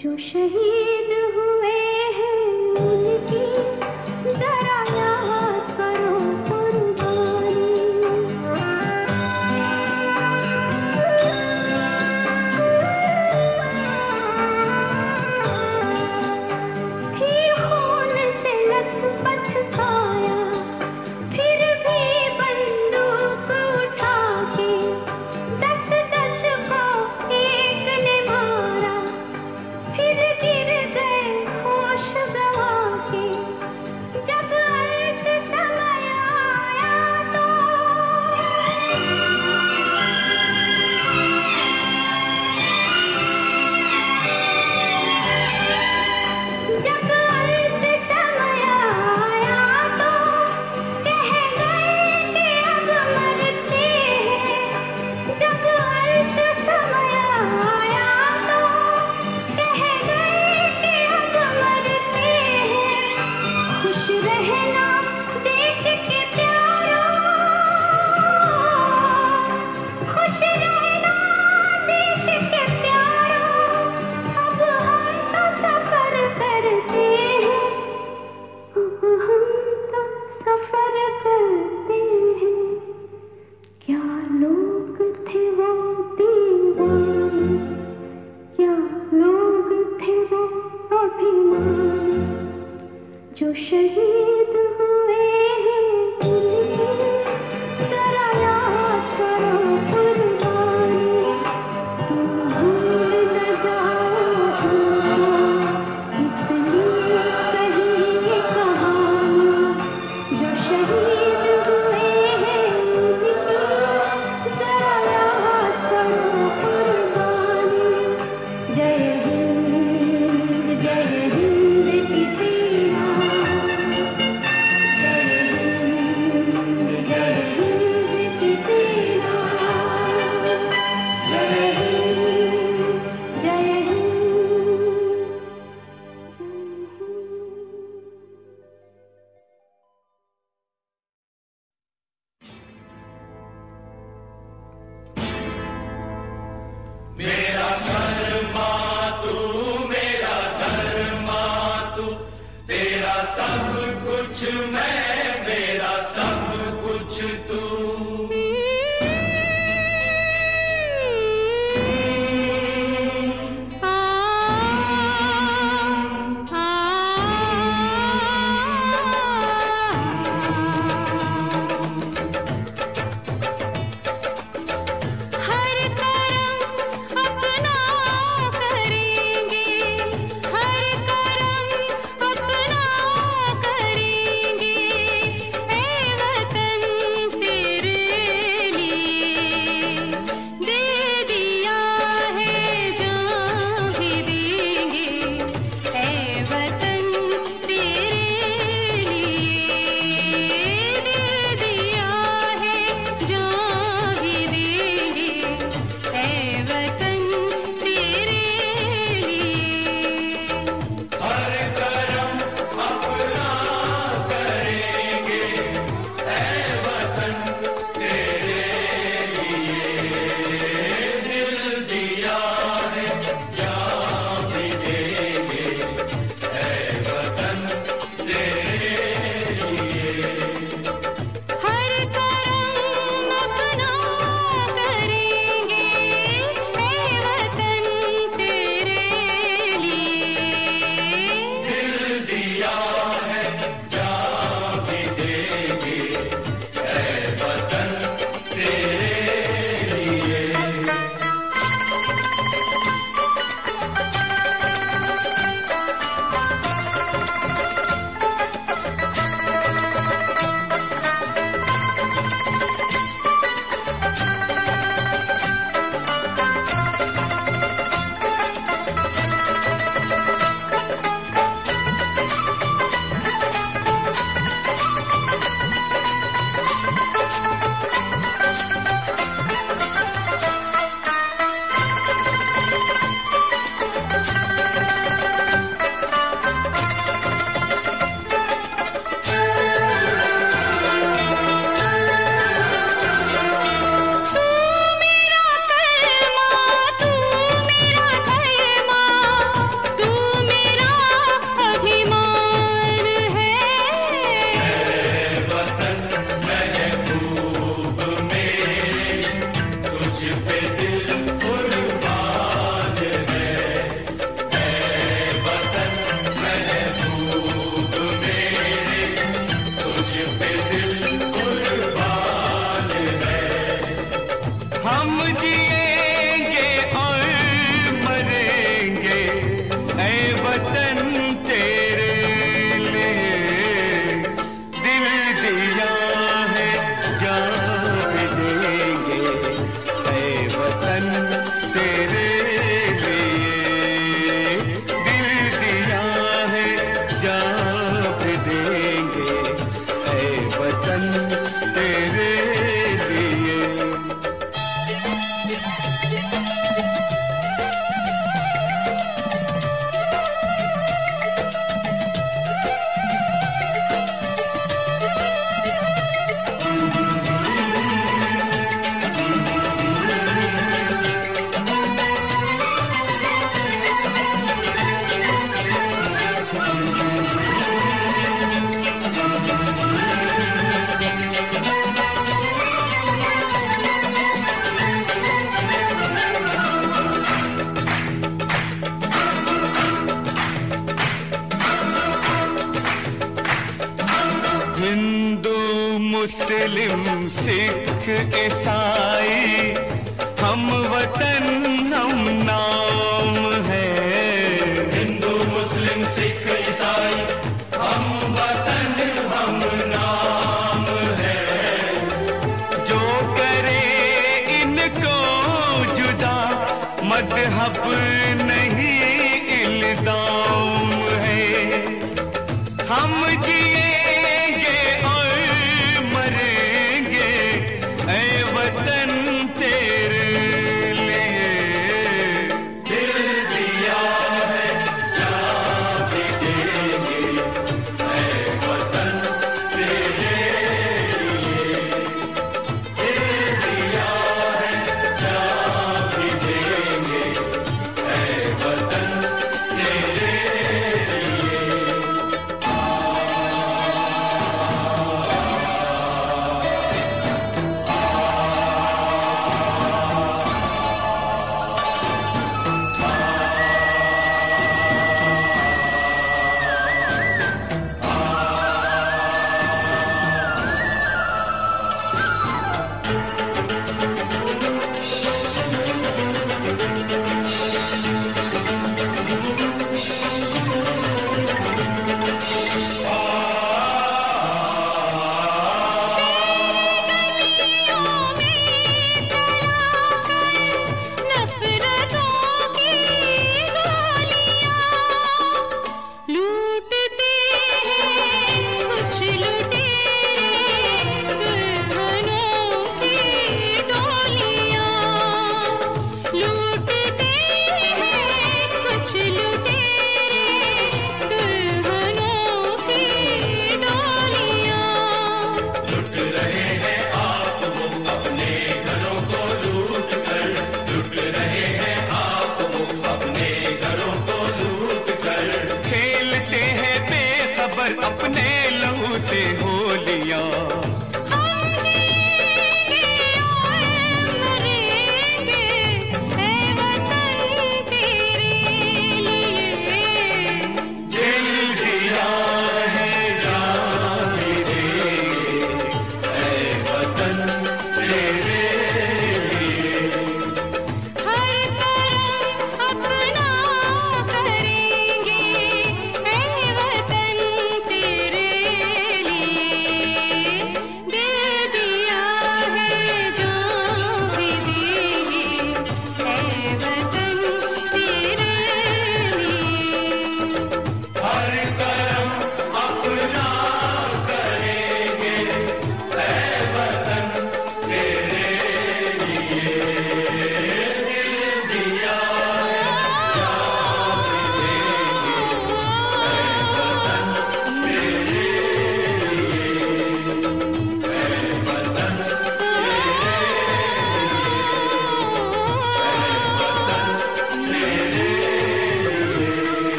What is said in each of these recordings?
जो शहीद हैं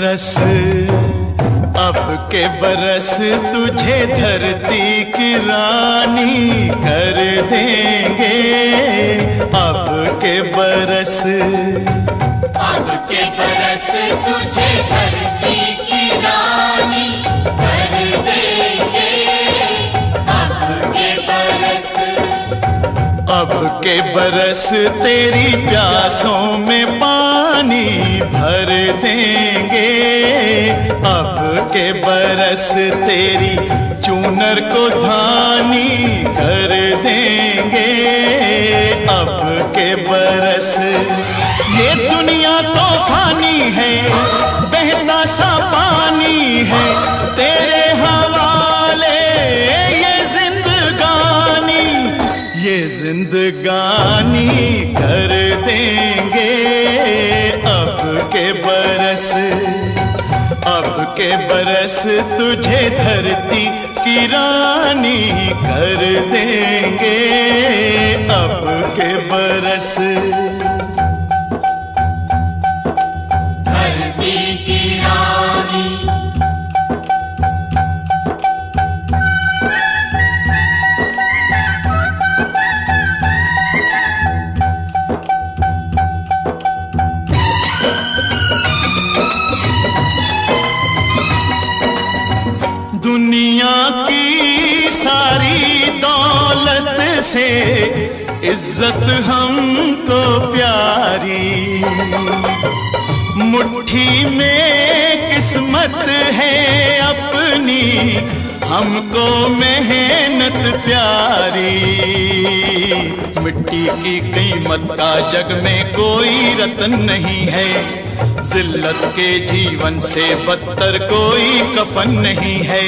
बरस। अब के बरस तुझे धरती की रानी कर देंगे। अब के बरस। अब के बरस तुझे धरती के बरस तेरी प्यासों में पानी भर देंगे। अब के बरस तेरी चूनर को धानी कर देंगे। अब के बरस ये दुनिया तो फानी है, बहता सा पानी है। जिंदगानी कर देंगे। अब के बरस, अब के बरस तुझे धरती की रानी कर देंगे। अब के बरस से इज़्ज़त हमको प्यारी। मुट्ठी में किस्मत है अपनी, हमको मेहनत प्यारी। मिट्टी की कीमत का जग में कोई रतन नहीं है। जिल्लत के जीवन से बदतर कोई कफन नहीं है।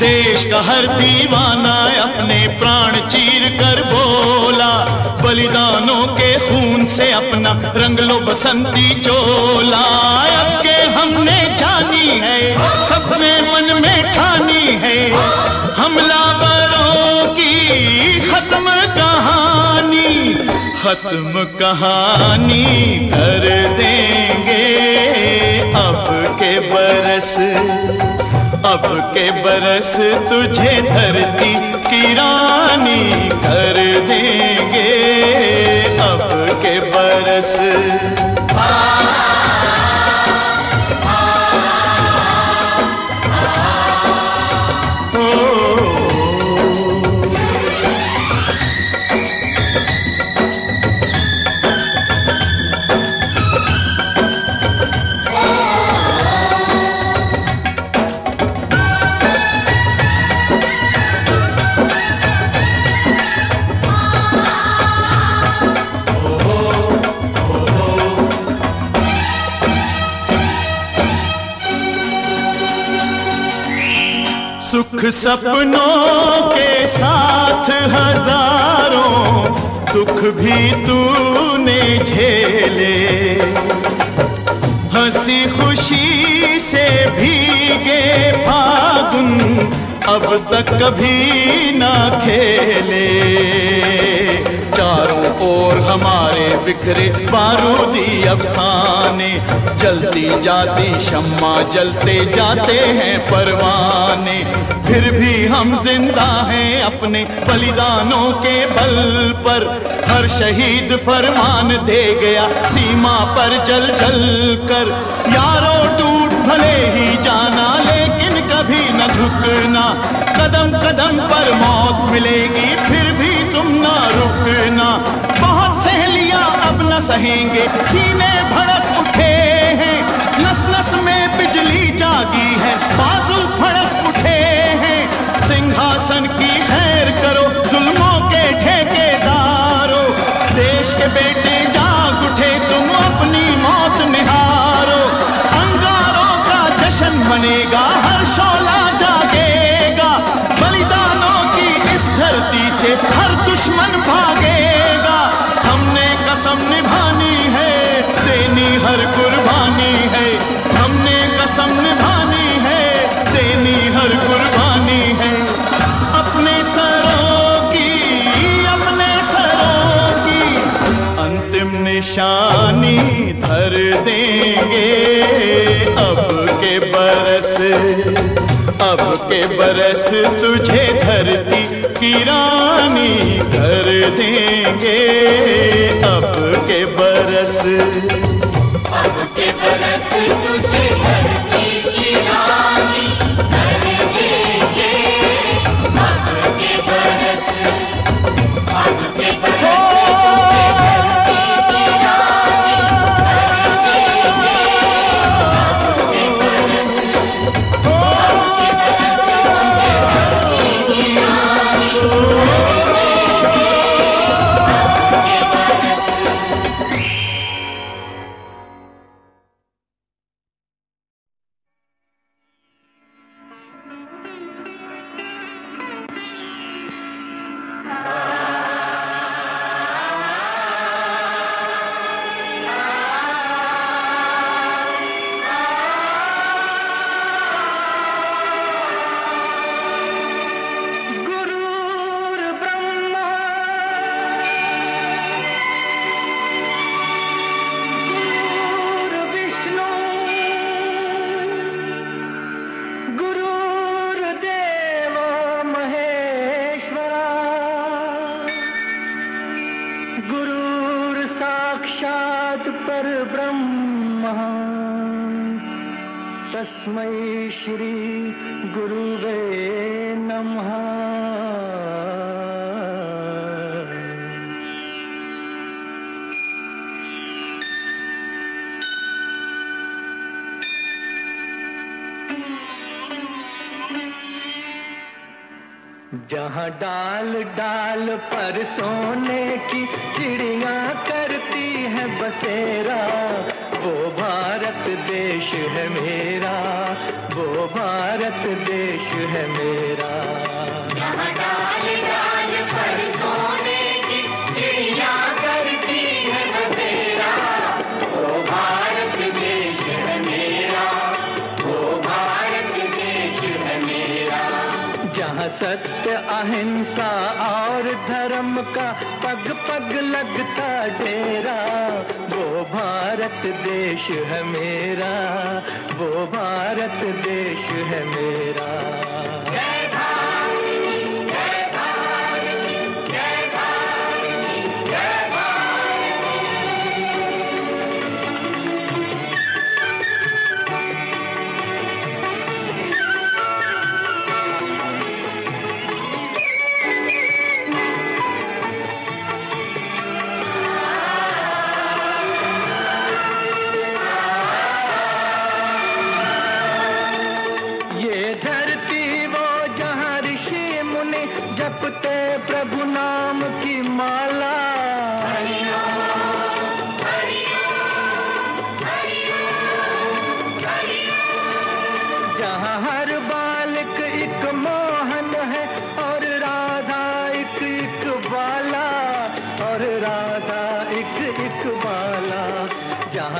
देश का हर दीवाना अपने प्राण चीर कर बोला। बलिदानों के खून से अपना रंग लो बसंती चोला। अब के हमने जानी है में मन में ठानी है। हमलावरों की खत्म कहानी खत्म कहानी कर देंगे अब के बरस। अब के बरस तुझे धरती की रानी कर देंगे। अब के बरस सपनों के साथ हज़ारों दुख भी तूने झेले। हँसी खुशी से भीगे फागुन अब तक कभी ना खेले। चारों ओर हमारे बिखरे बारूदी अफसाने। जलती जाती शम्मा, जलते जाते हैं परवाने। फिर भी हम ज़िंदा हैं अपने बलिदानों के बल पर। हर शहीद फरमान दे गया, सीमा पर जल जल कर। यारों टूट भले ही जाना, लेकिन कभी न झुकना। कदम कदम पर मौत मिलेगी सहेंगे। सीने भड़क उठे हैं। नस नस में बिजली जागी है। बाजू भड़क उठे हैं। सिंहासन की अब के बरस तुझे धरती की रानी कर देंगे। अब के बरस। अब के बरस तुझे धरती तस्मै श्री गुरुवे नमः। जहाँ डाल डाल पर सोने की चिड़िया करती है बसेरा, वो भारत देश है मेरा। है मेरा। डाल डाल पर सोने की चिड़िया करती है बसेरा। वो भारत देश है मेरा। वो भारत देश है मेरा। जहाँ सत्य अहिंसा और धर्म का पग पग लगता डेरा वो भारत देश है मेरा। वो भारत देश है मेरा।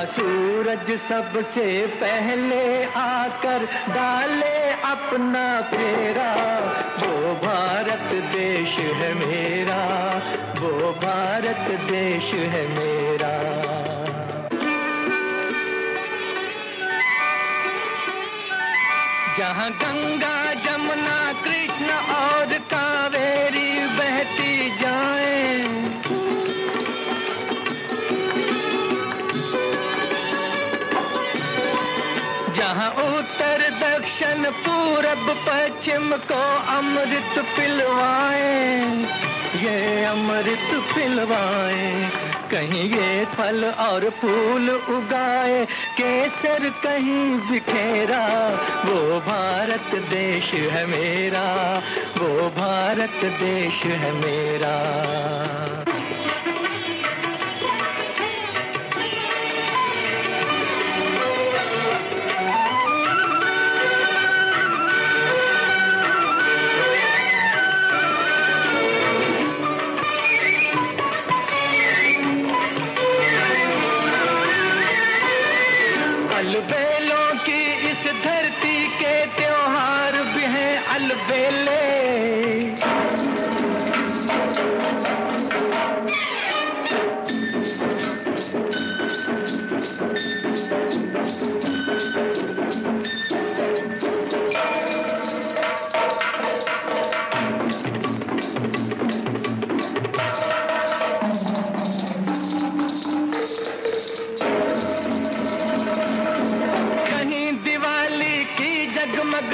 सूरज सबसे पहले आकर डाले अपना फेरा। वो भारत देश है मेरा, वो भारत देश है मेरा। जहाँ गंगा जमुना कृष्ण और कावेरी पश्चिम को अमृत पिलवाएँ, ये अमृत पिलवाएँ, कहीं ये फल और फूल उगाए, केसर कहीं बिखेरा, वो भारत देश है मेरा, वो भारत देश है मेरा।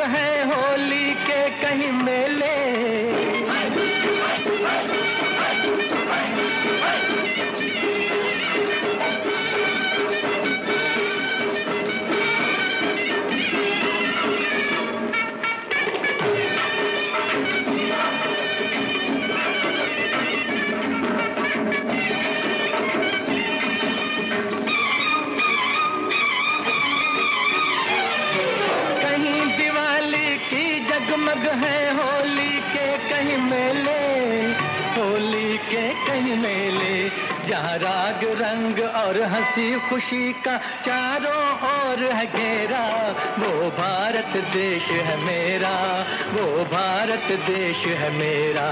है। जगमग है होली के कहीं मेले, होली के कहीं मेले। जहाँ राग, रंग और हँसी खुशी का चारों ओर है घेरा, वो भारत देश है मेरा, वो भारत देश है मेरा।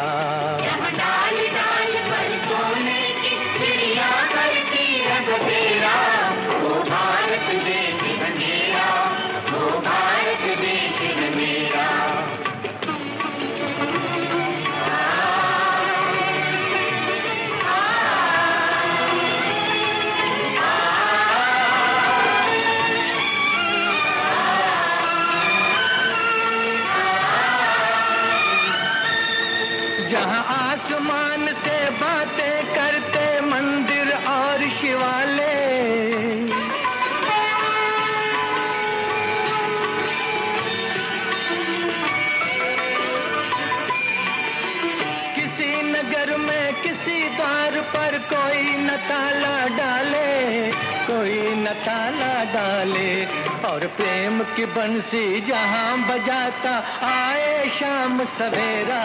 डाले और प्रेम की बंसी जहाँ बजाता आए शाम सवेरा।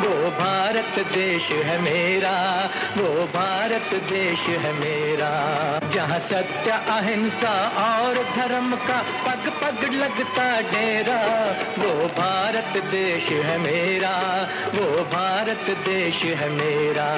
वो भारत देश है मेरा, वो भारत देश है मेरा। जहाँ सत्य, अहिंसा और धर्म का पग पग लगता डेरा। वो भारत देश है मेरा, वो भारत देश है मेरा।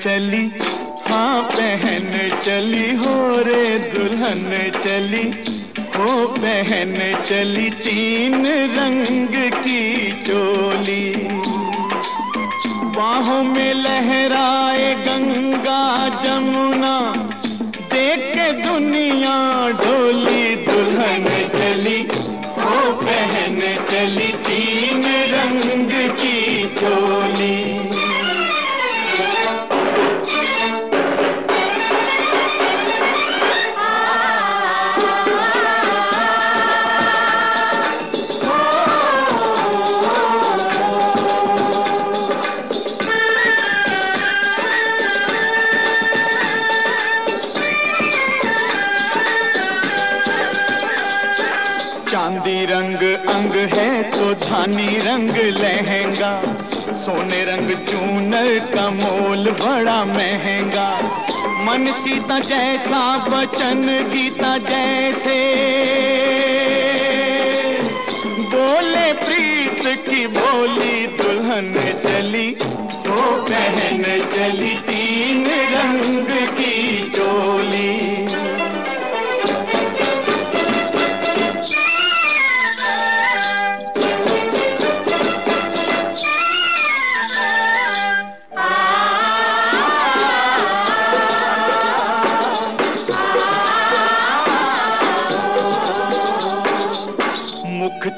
चली हाँ बहन चली, हो रे दुल्हन चली, हो बहन चली, तीन रंग की चोली। बाहों में लहराए गंगा जमुना, देख के दुनिया ढोली दुल्हन चली, हो बहन चली। रानी रंग लहंगा, सोने रंग चूनर का मोल बड़ा महँगा। मन सीता जैसा वचन गीता जैसे। बोले प्रीत की बोली दुल्हन चली वो पहन चली तीन रंग की चोली।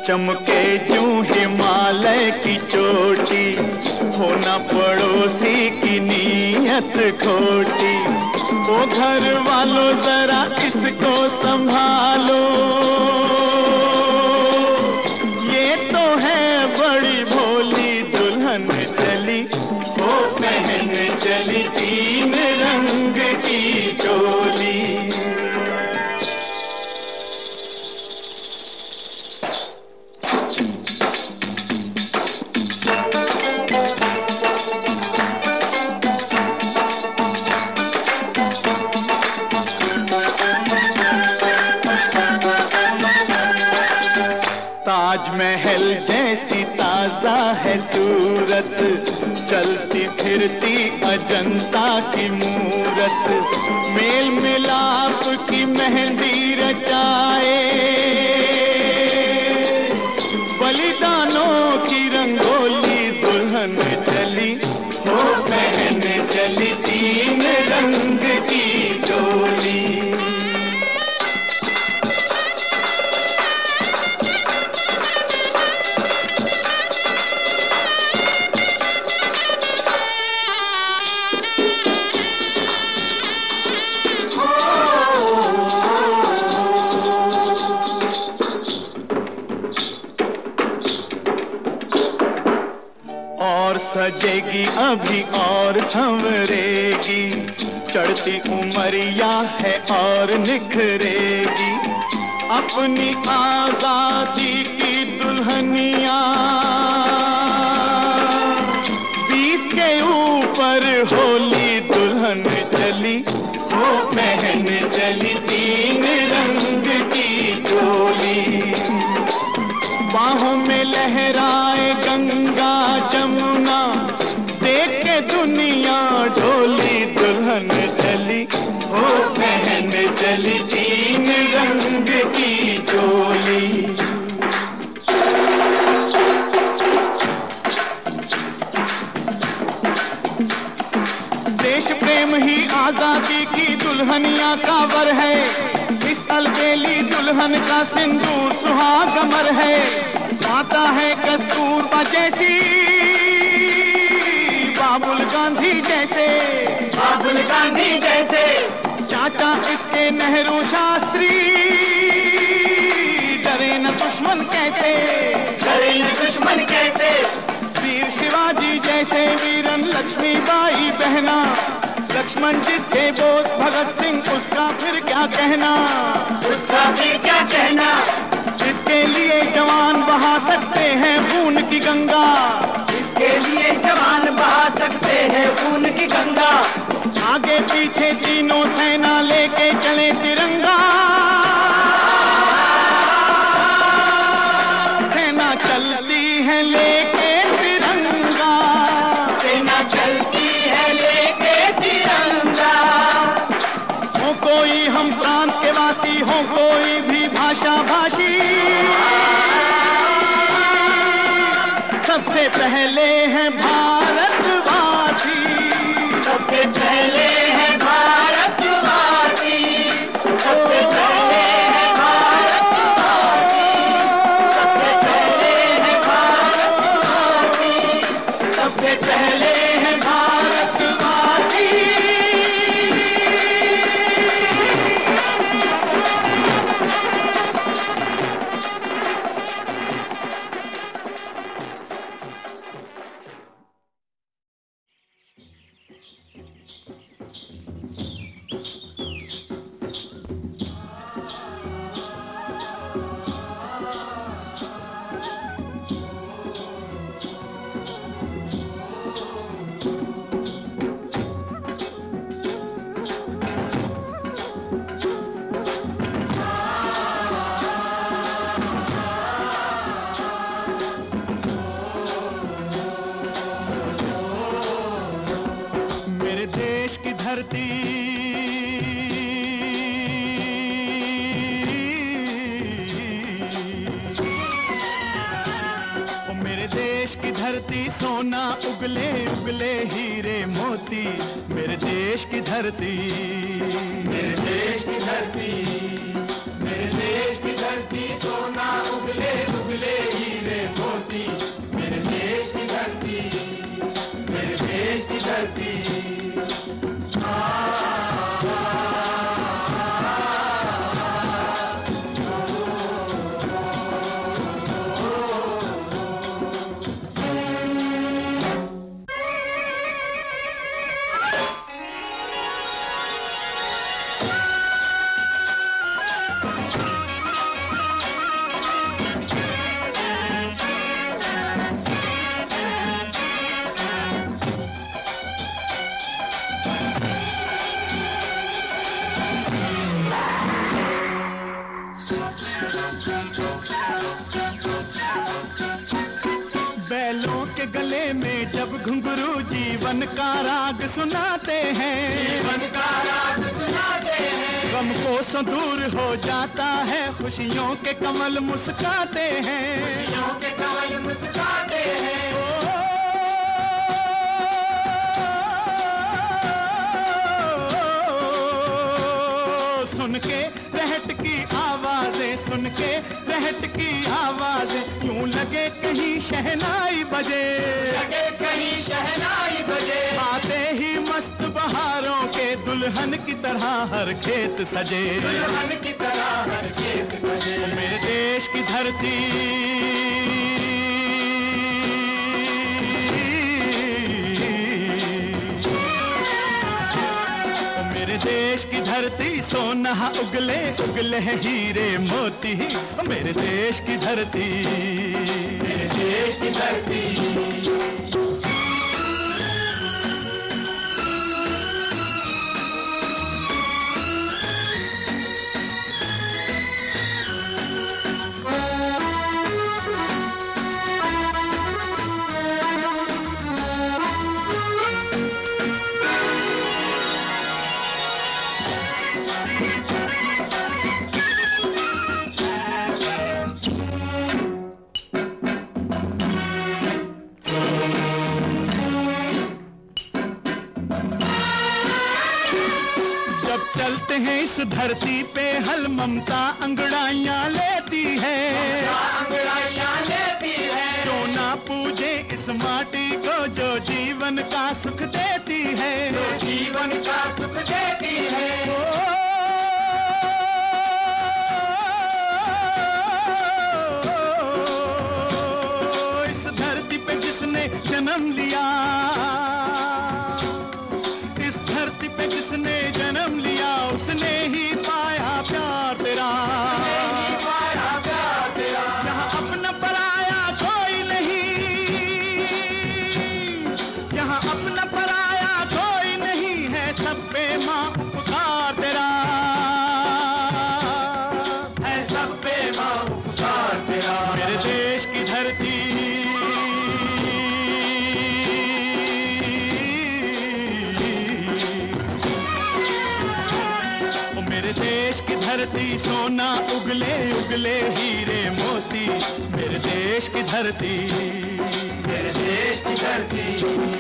चमके जू हिमालय की चोटी, होना पड़ोसी की नीयत खोटी। वो घर वालों जरा इसको संभालो। चलती अजंता की मूरत मेल मिलाप की मेहंदी रचाए। चढ़ती उमरिया है और निखरेगी अपनी आज़ादी की दुल्हनिया। बीस के ऊपर होली दुल्हन चली, वो पहन चली तीन रंग की चोली। बाहों में लहराए गंगा, जमुना दुल्हनिया का वर है। इस अलबेली दुल्हन का सिंदूर सुहागमर है। आता है कस्तूरबा जैसी बाबुल गांधी जैसे। बाबुल गांधी जैसे। चाचा इसके नेहरू शास्त्री। डरे न दुश्मन कैसे। डरे न दुश्मन कैसे। वीर शिवाजी जैसे वीरन लक्ष्मीबाई बहना। लक्ष्मण जिसके बोस भगत सिंह उसका फिर क्या कहना? उसका फिर क्या कहना? जिसके लिए जवान बहा सकते हैं खून की गंगा? जिसके लिए जवान बहा सकते हैं खून की गंगा? आगे पीछे तीनों सेना लेके चले तिरंगा। उगले उगले हीरे मोती मेरे देश की धरती दूर हो जाता है खुशियों के कमल मुस्काते हैं। खुशियों के कमल मुस्काते हैं। सुन के रहट की आवाज़ें सुन के रहट की आवाज़ यूँ लगे कहीं शहनाई बजे। लगे कहीं शहनाई बजे। आते ही मस्त बहारों के दुल्हन की तरह हर खेत सजे। दुल्हन की तरह हर खेत सजे। मेरे देश की धरती धरती सोना उगले उगले हीरे मोती मेरे देश की धरती। मेरे देश की धरती। हैं इस धरती पे हल ममता अंगड़ाइयाँ लेती है। अंगड़ाइया लेती है। जो ना पूजे इस माटी को जो जीवन का सुख देती है। जो जीवन का सुख देती उगले हीरे मोती मेरे देश की धरती। मेरे देश की धरती।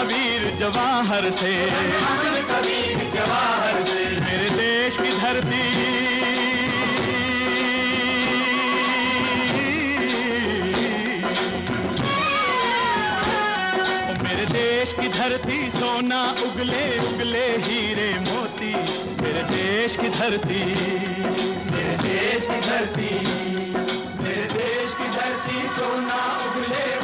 कबीर जवाहर से। कबीर जवाहर से मेरे देश की धरती। मेरे देश की धरती, सोना उगले उगले हीरे मोती। मेरे देश की धरती। मेरे देश की धरती। मेरे देश की धरती, सोना उगले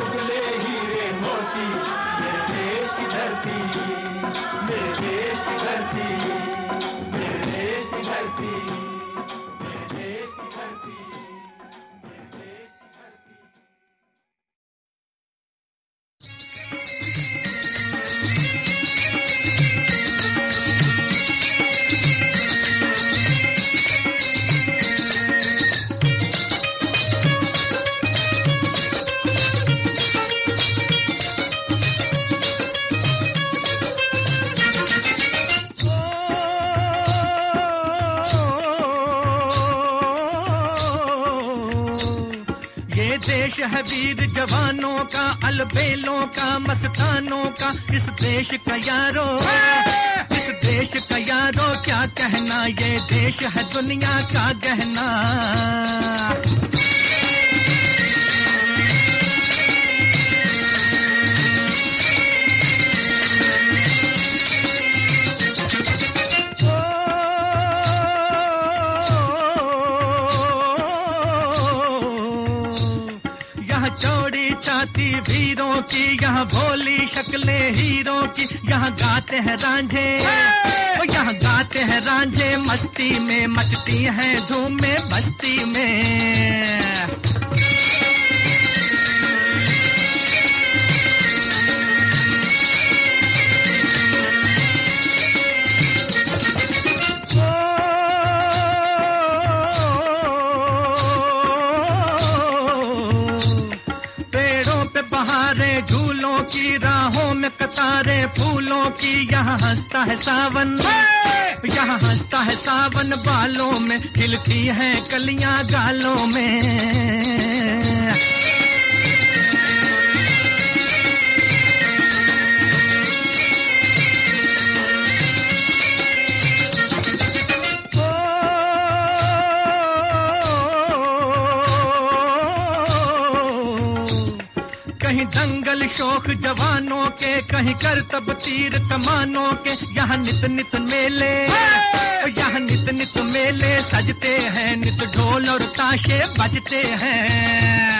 है वीर जवानों का अलबेलों का मस्तानों का इस देश का यारो। इस देश का यारो क्या कहना? ये देश है दुनिया का गहना। चौड़ी भीरों की यहाँ भोली शक्लें हीरों की यहाँ गाते हैं रांझे। यहाँ गाते हैं रांझे मस्ती में मचती हैं धूम में बस्ती में। की राहों में कतारे फूलों की यहाँ हंसता है सावन। यहाँ हंसता है सावन बालों में खिलती है कलियाँ गालों में। कहीं दंगल शोक जवानों के कहीं कर तब तीर तमानों के। यहाँ नित नित मेले यहाँ नित नित मेले। सजते हैं नित ढोल और ताशे बजते हैं।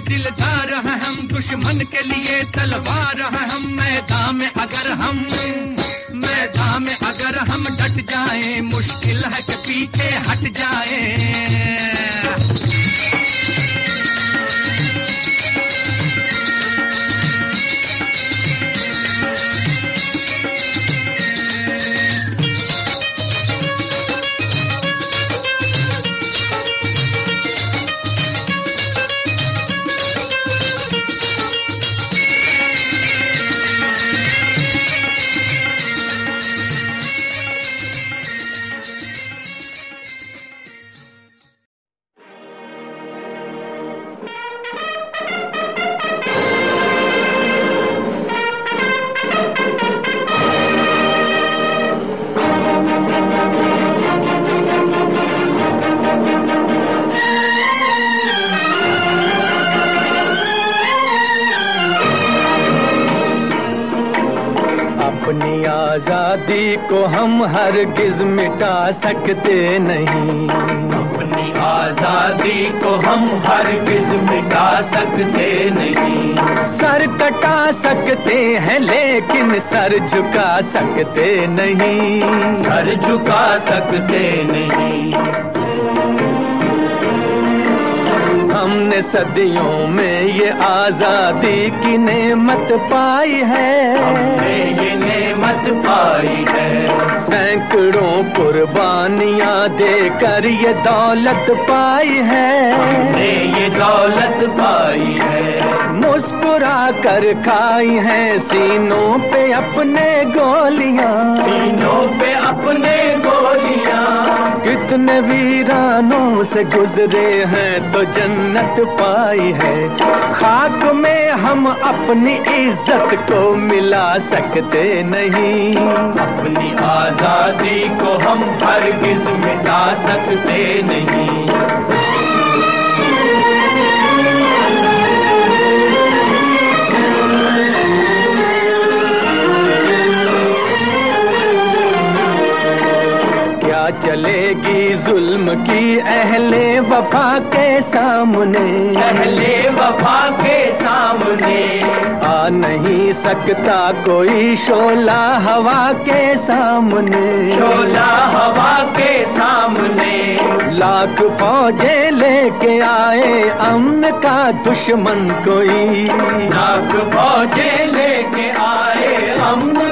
दिलदार हैं हम, दुश्मन के लिए तलवार हैं हम। मैदान में अगर हम, मैदान में अगर हम डट जाए, मुश्किल है कि पीछे हट जाएँ। को किस हरगिज मिटा सकते नहीं। अपनी आज़ादी को हम हर गिज मिटा सकते नहीं। सर कटा सकते हैं लेकिन सर झुका सकते नहीं। सर झुका सकते नहीं। हमने सदियों में ये आज़ादी की नेमत पाई है। हमने ये नेमत पाई है। सैकड़ों कुर्बानियाँ देकर ये दौलत पाई है। हमने ये दौलत पाई है। मुस्कुरा कर खाई है सीनों पे अपने गोलियाँ। सीनों पे अपने गोलियाँ। कितने वीरानों से गुजरे हैं तो जन्नत पाई है। खाक में हम अपनी इज़्ज़त को मिला सकते नहीं। अपनी आज़ादी को हम हर किस मिटा सकते नहीं। जुल्म की अहले वफा के सामने। पहले वफा के सामने। आ नहीं सकता कोई शोला हवा के सामने। शोला हवा के सामने। लाख फौजे लेके आए अमन का दुश्मन कोई। लाख फौजे लेके आए अमन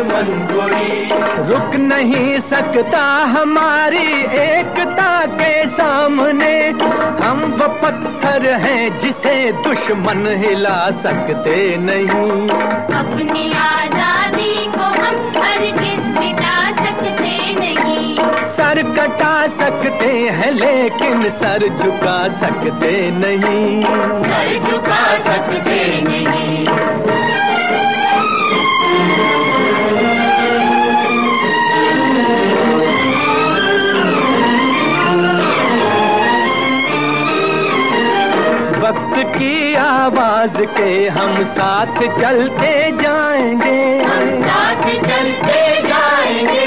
दुश्मन कोई रुक नहीं सकता हमारी एकता के सामने। हम वो पत्थर हैं जिसे दुश्मन हिला सकते नहीं। अपनी आज़ादी को हम हरगिज मिटा सकते नहीं। सर कटा सकते हैं लेकिन सर झुका सकते नहीं। सर झुका सकते नहीं। की आवाज़ के हम साथ चलते जाएँगे। हम साथ चलते जाएँगे।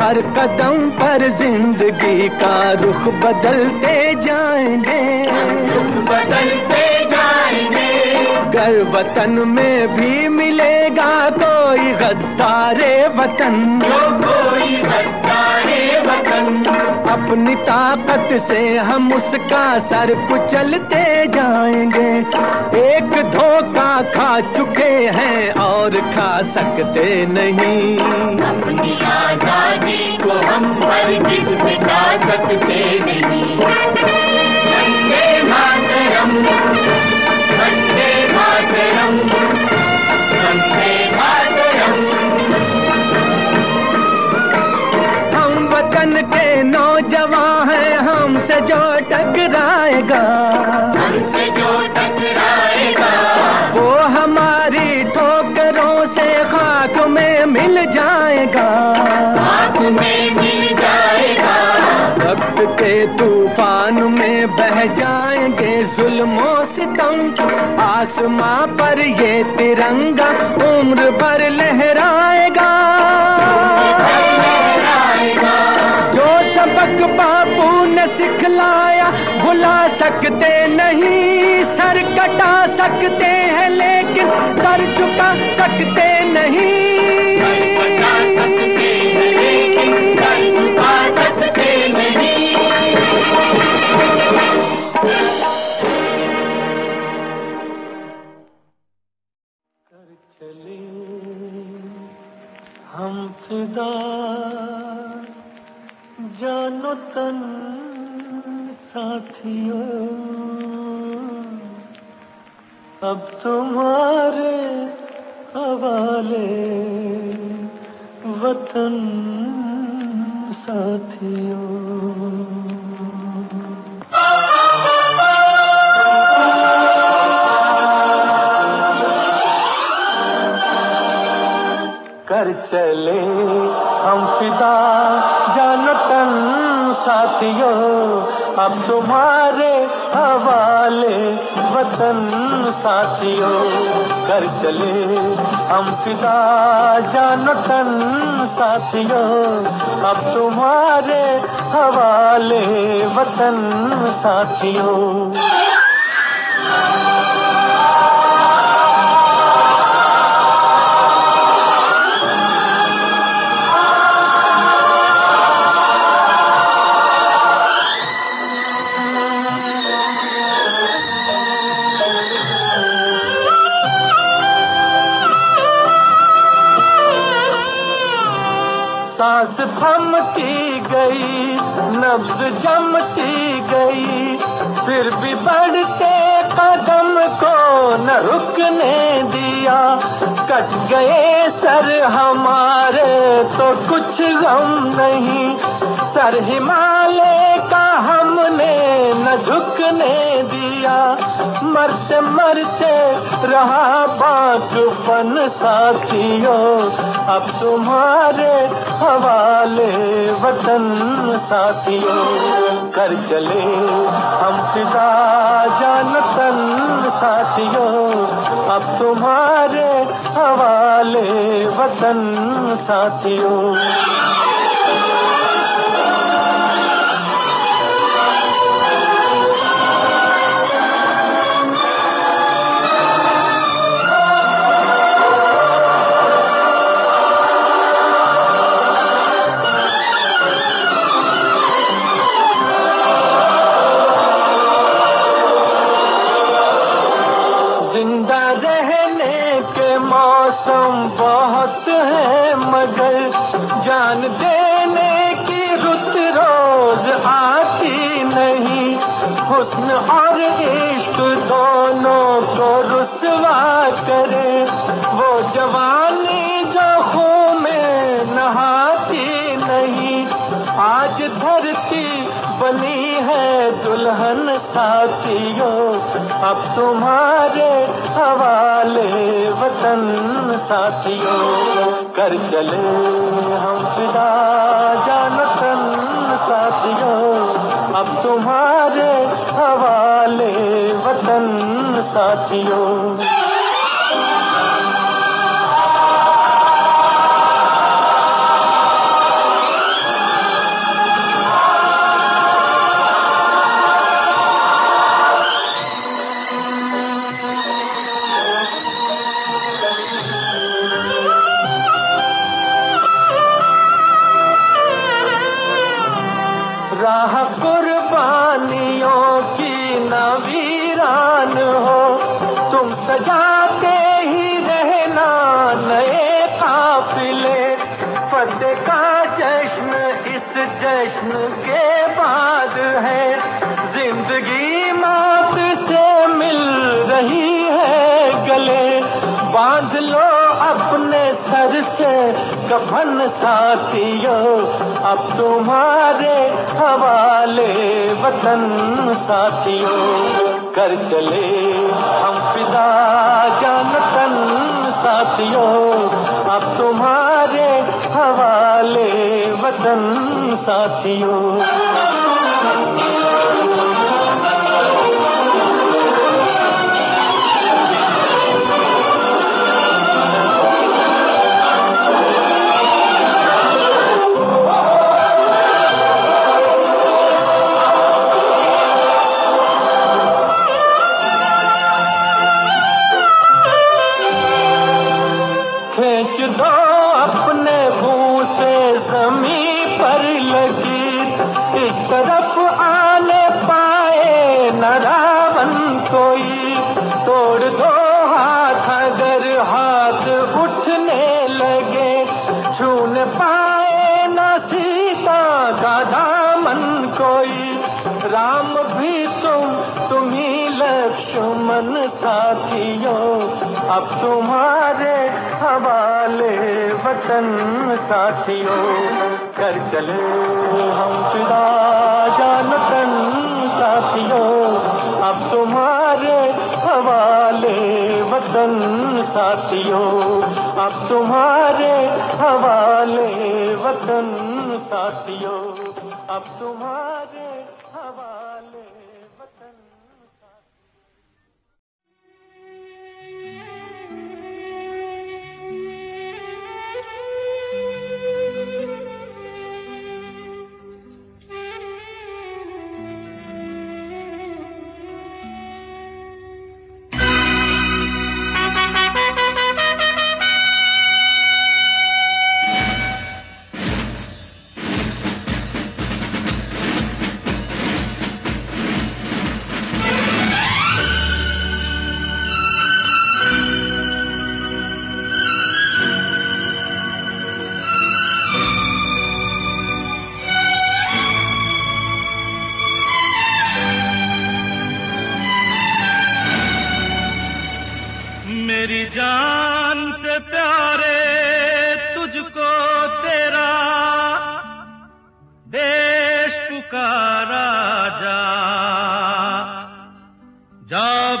हर कदम पर ज़िंदगी का रुख बदलते जाएँगे। रुख बदलते जाएँगे। घर वतन में भी मिलेगा कोई गद्दारे वतन। कोई गद्दारे वतन। अपनी ताकत से हम उसका सर कुचलते जाएँगे। एक धोखा खा चुके हैं और खा सकते नहीं। अपनी आज़ादी को हम हरगिज मिटा सकते आसमां पर ये तिरंगा उम्र भर लहराएगा। जो सबक बापू ने सिखलाया, भुला सकते नहीं, सर कटा सकते हैं, लेकिन सर झुका सकते नहीं। जानो तन साथियों। अब तुम्हारे हवाले वतन साथियों। वतन साथियों कर चले हम पिता जानो तन साथियों। अब तुम्हारे हवाले वतन साथियों। जमती गई, फिर भी बढ़ते कदम को न रुकने दिया। कट गए सर हमारे तो कुछ गम नहीं। सर हिमालय का हमने न झुकने दिया। मरते मरते रहा बागपन साथियों, अब तुम्हारे हवाले वतन साथियों कर चले हम फिदा जानतन साथियों। अब तुम्हारे हवाले वतन साथियों बनी है दुल्हन साथियों। अब तुम्हारे हवाले वतन साथियों। कर चले हम फिदा जानतन साथियों। अब तुम्हारे हवाले वतन साथियों। से कफन साथियों, अब तुम्हारे हवाले वतन साथियों कर चले हम पिता जानतन साथियों, अब तुम्हारे हवाले वतन साथियों। दो अपने मुँह से जमी पर लगी। इस तरफ़ आने पाए न रावण कोई। तोड़ दो हाथ अगर हाथ उठने लगे। छूने पाए न सीता का दामन कोई। राम भी तुम, तुम्ही लक्ष्मण साथियों। अब तुम्हारे हवाले वतन साथियों, कर चले हम फिदा जानतन साथियों। अब तुम्हारे हवाले वतन साथियों, अब तुम्हारे हवाले वतन साथियों, अब तुम्हारे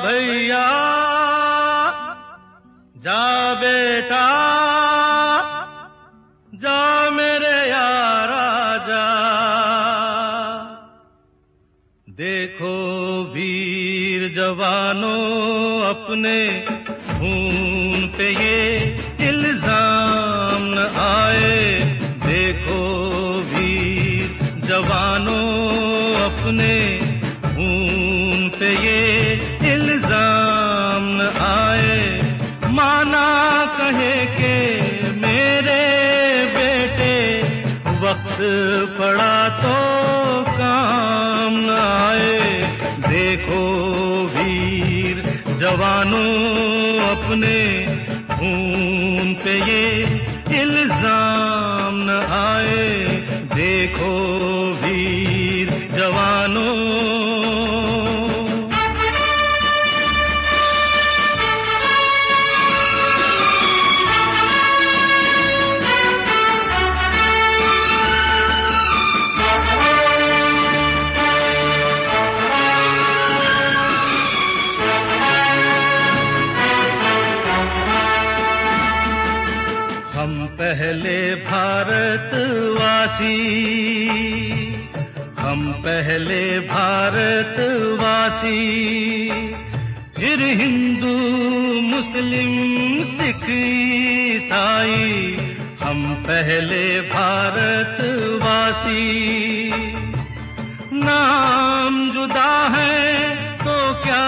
भैया, जा बेटा, जा मेरे यारा जा देखो वीर जवानों अपने खून पे ये इल्ज़ाम न आए। देखो वीर जवानों अपने जवानों अपने खून पे ये इल्ज़ाम भारतवासी फिर हिंदू, मुस्लिम, सिख, ईसाई, हम पहले भारतवासी। नाम जुदा है तो क्या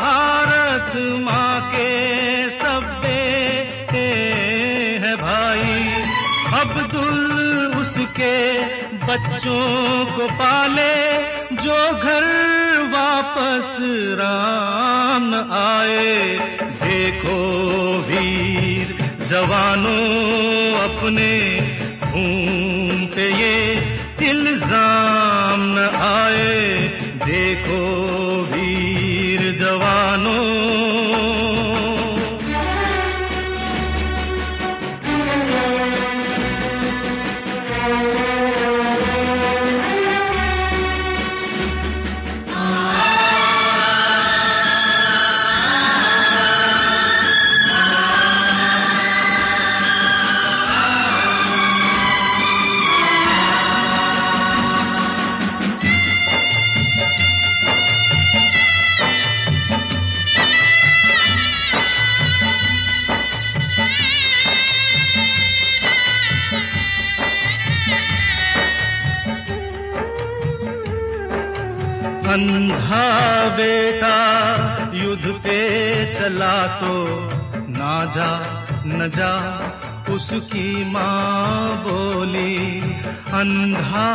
भारत माँ के सब बेटे हैं भाई? अब्दुल उसके बच्चों को पाले, जो घर वापस राम आए। देखो वीर जवानों अपने घूम पे ये इल्ज़ाम न आए। देखो जा, न जा, उसकी माँ बोली, अंधा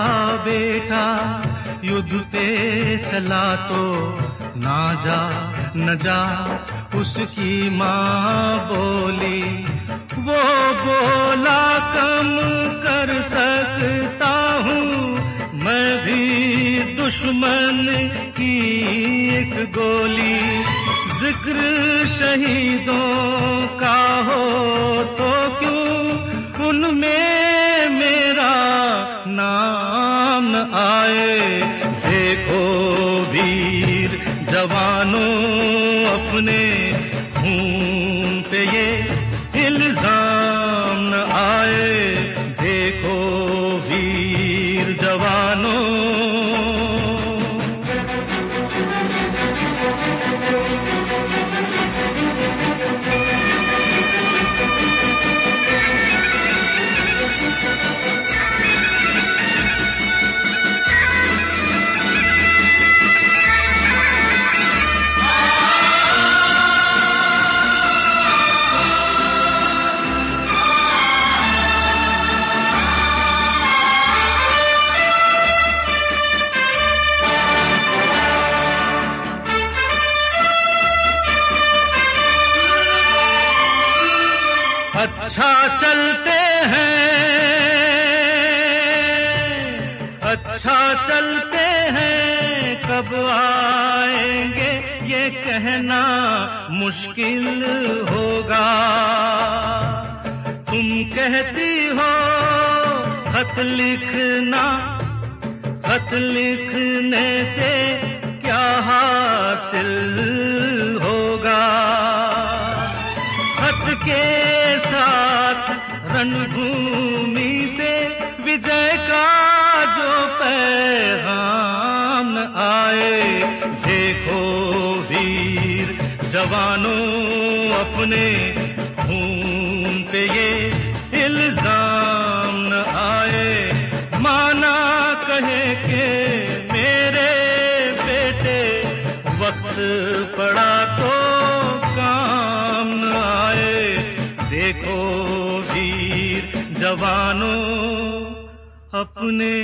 बेटा, युद्ध पे चला तो ना जा, न जा, उसकी माँ बोली। वो बोला, कम कर सकता हूँ, मैं भी दुश्मन की एक गोली। ज़िक्र शहीदों का हो तो क्यों? उनमें मेरा नाम न आए। देखो वीर जवानों अपने खून पे ये इल्ज़ाम न आए। देखो वीर जवानों चलते हैं, कब आएँगे? ये कहना मुश्किल होगा। तुम कहती हो, खत लिखना, खत लिखने से क्या हासिल होगा? खत के साथ रणभूमि से विजय का पैगाम आए। देखो वीर जवानों अपने खून पे ये इल्ज़ाम न आए। माना कहे के मेरे बेटे, वक्त पड़ा तो काम न आए। देखो वीर जवानों अपने